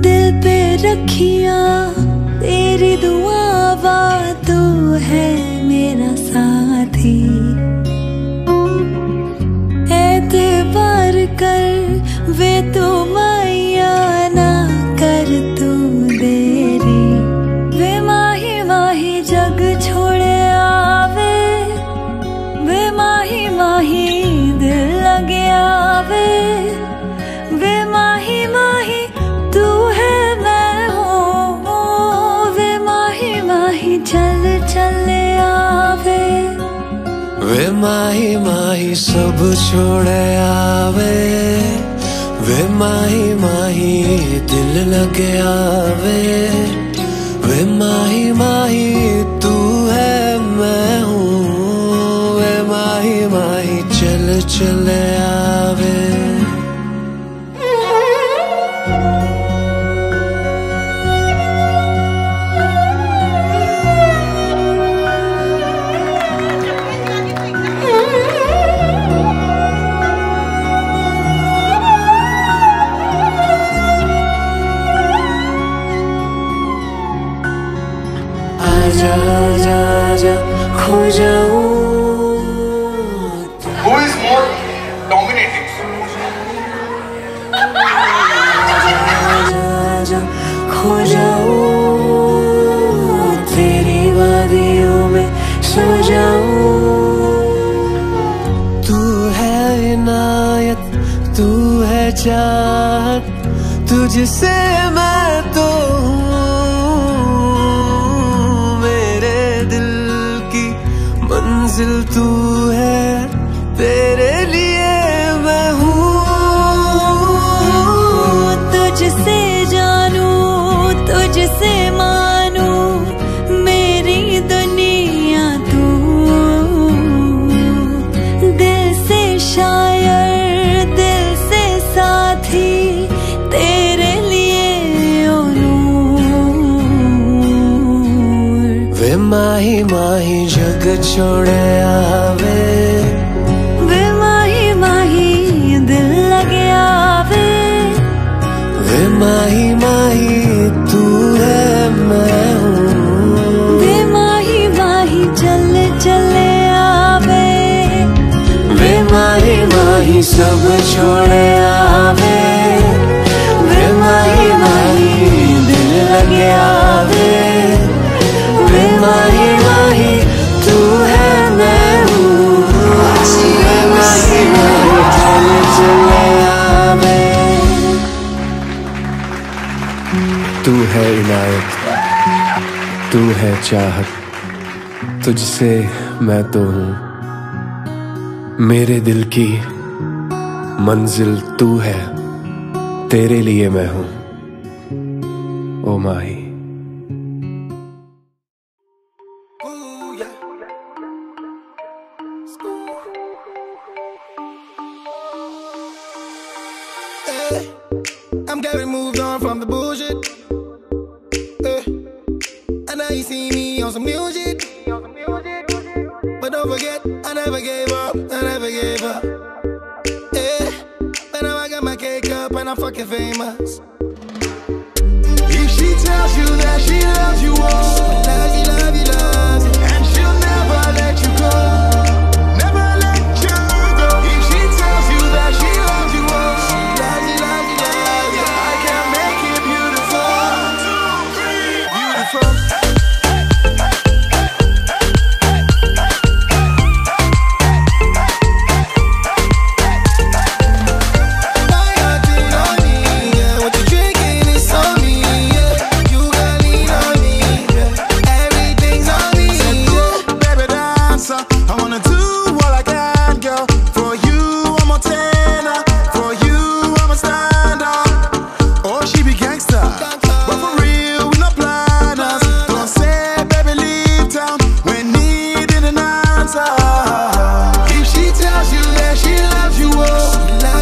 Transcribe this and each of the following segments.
दिल पे रखिया। माही माही सब छोड़े आवे। वे माही माही दिल लगे आवे। वे माही माही तू है, मैं हूँ। वे माही माही चल चले आवे आजा आजा आजा खो जाऊँ Who is more dominating? आजा खो जाऊँ तेरी वादियों में सो जाऊँ तू है इनायत तू है चाहत तुझसे मंजिल छोड़े आवे। वे माही माही दिल लगे आवे। वे माही माही तू है मैं हूँ। वे माही माही चल चले आवे। वे माही माही सब छोड़े तू है इनायत, तू है चाहत, तुझसे मैं तो हूँ। मेरे दिल की मंजिल तू है, तेरे लिए मैं हूँ। ओ माही। On some shit. But don't forget, I never gave up. I never gave up. Eh. But now I got my cake up and I'm fucking famous. If she tells you that she loves you, oh,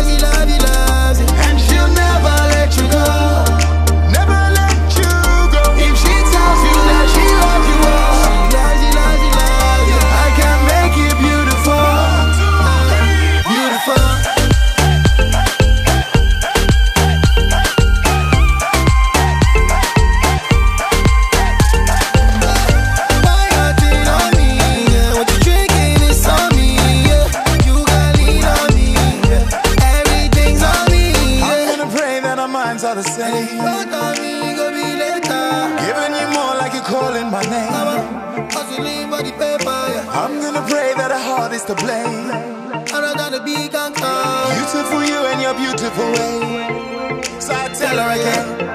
me love you. My name. I'm gonna pray that the heart is to blame. Beautiful you and your beautiful way. So I Tell her again,